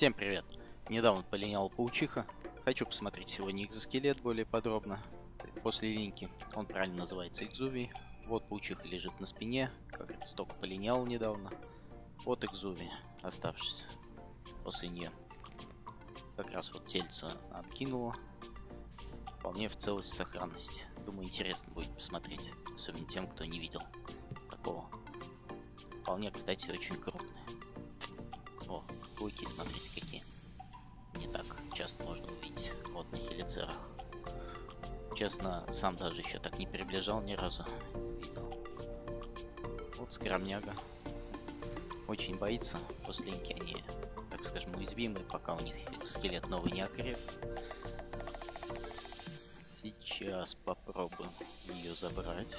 Всем привет! Недавно полинял паучиха. Хочу посмотреть сегодня экзоскелет более подробно. После линьки. Он правильно называется экзуви. Вот паучиха лежит на спине. Как раз только полинял недавно. Вот экзуви, оставшийся после нее. Как раз вот тельцу откинула. Вполне в целости сохранности. Думаю, интересно будет посмотреть. Особенно тем, кто не видел такого. Вполне, кстати, очень крупный. Клыки, смотрите, какие. Не так часто можно увидеть вот на хелицерах. Честно, сам даже еще так не приближал ни разу. Видел. Вот скромняга. Очень боится. После линьки они, так скажем, уязвимы, пока у них скелет новый не окреп. Сейчас попробуем ее забрать.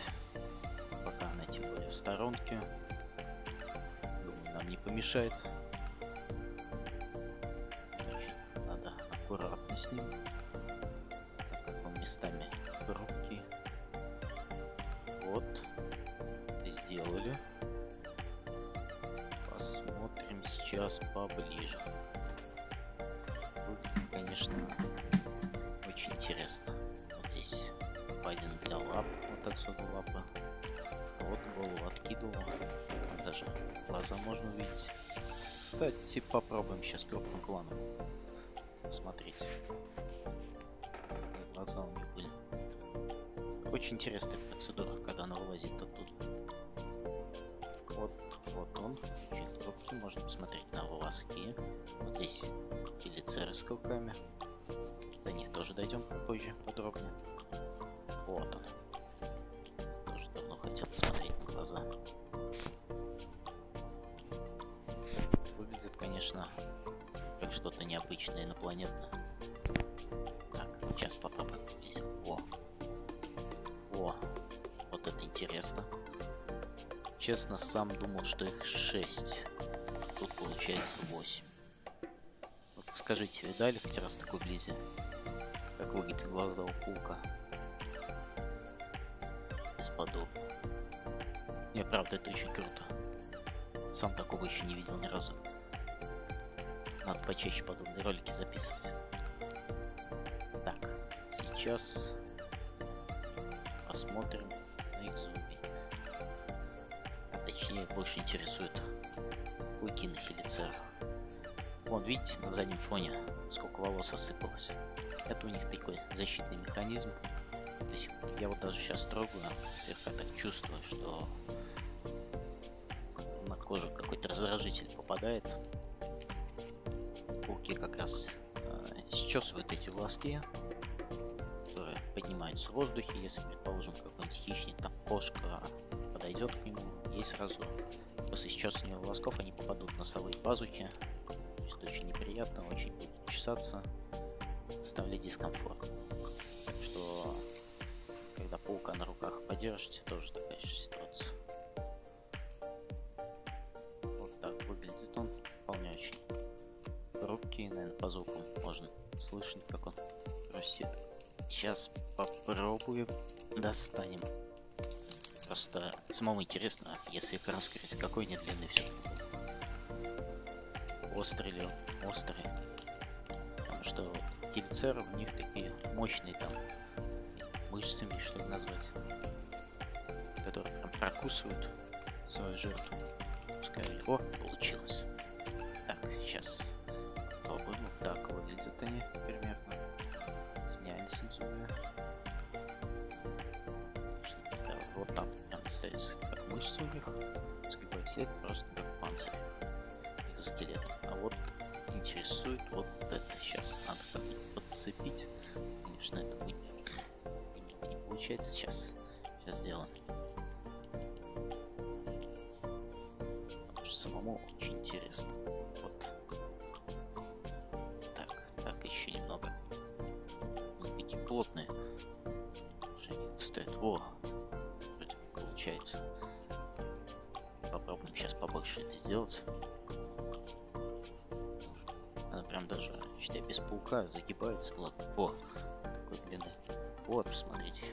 Пока она тем более в сторонке. Думаю, нам не помешает. С ним, так как он местами хрупкий. Вот, сделали. Посмотрим сейчас поближе. Выглядит, конечно, очень интересно. Вот здесь один для лап, вот отсюда лапы. Вот голову откидывал, даже глаза можно увидеть. Кстати, попробуем сейчас крупным планом посмотреть. Глаза у них были. Очень интересная процедура, когда она вылазит оттуда. Вот, вот он, очень хрупкий, можно посмотреть на волоски. Вот здесь телецеры с клыками. До них тоже дойдем позже подробнее. Вот он. Тоже давно хотел посмотреть на глаза. Выглядит, конечно, что-то необычное, инопланетное. Так, сейчас попробуем здесь. Во. Во. Вот это интересно. Честно, сам думал, что их 6. Тут получается 8. Вот скажите, видали хоть раз такой вблизи? Как выглядят глаза у паука? Бесподобно. Не, правда, это очень круто. Сам такого еще не видел ни разу. Надо почаще подобные ролики записывать. Так, сейчас посмотрим на Экзуби. А точнее, больше интересует клыки на хелицерах. Вон, видите, на заднем фоне сколько волос осыпалось. Это у них такой защитный механизм. То есть я вот даже сейчас трогаю, слегка так чувствую, что на кожу какой-то раздражитель попадает пауки как раз э, счесывают эти волоски, которые поднимаются в воздухе, если, предположим, какой-нибудь хищник, там кошка подойдет к нему, и сразу после счесывания волосков они попадут в носовые пазухи, то есть очень неприятно, очень будет чесаться, доставлять дискомфорт. Так что, когда паука на руках подержите, тоже такая же ситуация. Руки, наверное, по звуку можно слышать, как он растет. Сейчас попробуем достанем. Просто самому интересно, если их раскрыть, какой не длины все Острый ли он? Острый. Потому что кильцеры у них такие мощные там мышцами, что ли назвать. Которые прям прокусывают свою жертву. Пускай. О, получилось. Так, сейчас попробуем. Вот так выглядят они примерно. Сняли сенсоры. Да, вот там прям ставится как мышцы у них. Скрипает след просто как панцирь. Экзоскелет. А вот интересует вот это. Сейчас надо как-нибудь подцепить. Конечно, это будет не получается сейчас. Сейчас сделаем. Потому что самому очень интересно. Плотные. Стоит. О, вроде получается. Попробуем сейчас побольше это сделать. Она прям даже, считай, без паука загибается было. О, такой длины. Вот, посмотрите,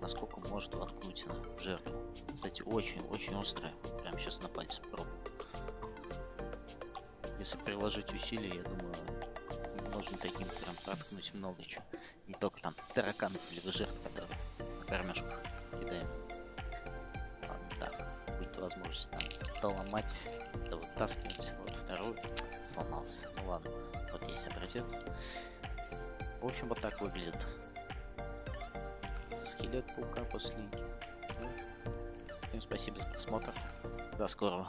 насколько может воткнуть она в жертву. Кстати, очень-очень острая. Прям сейчас на пальце пробую. Если приложить усилия, я думаю, можно таким прям проткнуть много чего. Не только там тараканов или выжертв, которые на кормежках кидаем. Ладно, так, будет возможность там доломать, да вытаскивать. Вот второй сломался. Ну ладно, вот есть образец. В общем, вот так выглядит скелет паука после. Ну, всем спасибо за просмотр. До скорого.